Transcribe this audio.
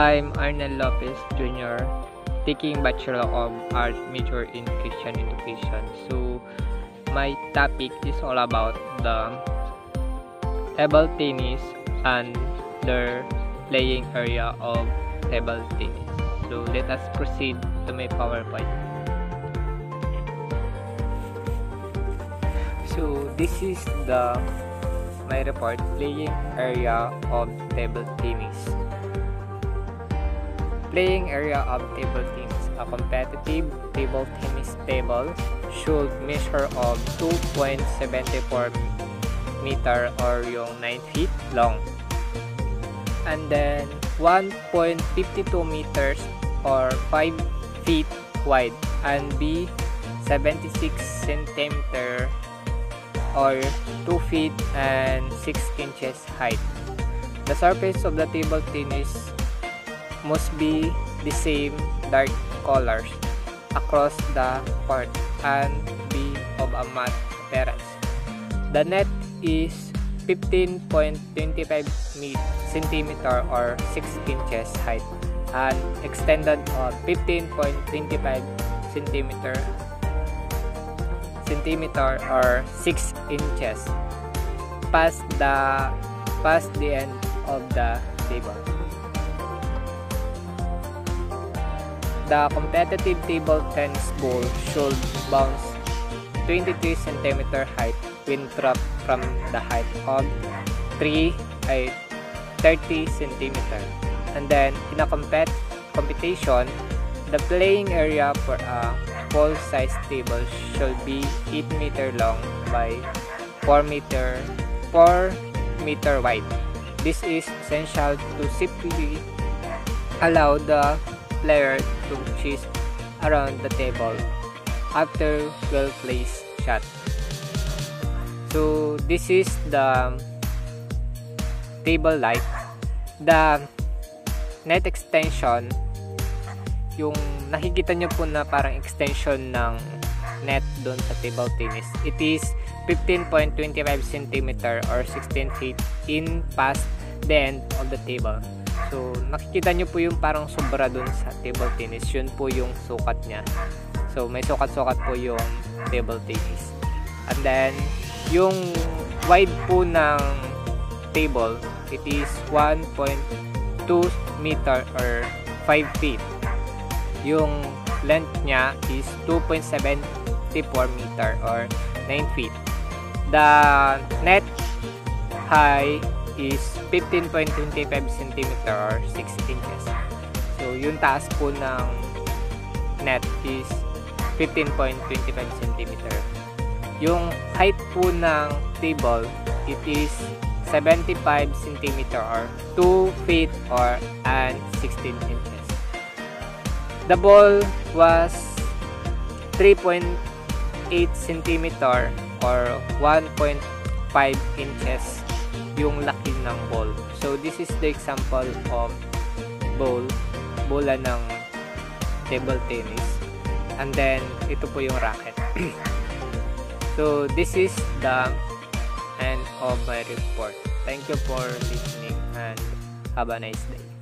I'm Arniel Lopez Jr. taking Bachelor of Art major in Christian Education. So my topic is all about the table tennis and the playing area of table tennis. So let us proceed to my PowerPoint. So this is the my report playing area of table tennis. Playing area of table tennis. A competitive table tennis table should measure of 2.74 meter or yung 9 feet long. And then 1.52 meters or 5 feet wide and be 76 centimeter or 2 feet and 6 inches height. The surface of the table tennis must be the same dark colors across the court and be of a matte appearance. The net is 15.25 cm or 6 inches height and extended of 15.25 cm centimeter or 6 inches past the past the end of the table. The competitive table tennis ball should bounce 23 cm height when dropped from the height of 3 ay 30 cm. And then in a compet competition, the playing area for a full size table should be 8 meter long by 4 meter 4 meter wide. This is essential to simply allow the player to chase around the table after well placed shot. So this is the table light. The net extension yung nakikita nyo po na parang extension ng net doon sa table tennis. It is 15.25 cm or 16 feet in past the end of the table. So, nakikita nyo po yung parang sobra dun sa table tennis. Yun po yung sukat niya. So, may sukat-sukat po yung table tennis. And then, yung wide po ng table, it is 1.2 meter or 5 feet. Yung length niya is 2.74 meter or 9 feet. The net height is 15.25 cm or 6 inches. So, yung taas po ng net is 15.25 cm. Yung height po ng table, it is 75 cm or 2 feet or and 16 inches. The ball was 3.8 cm or 1.5 inches yung laki ng ball. So, this is the example of ball, bola ng table tennis. And then, ito po yung racket. so, this is the end of my report. Thank you for listening and have a nice day.